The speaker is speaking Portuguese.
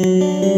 Música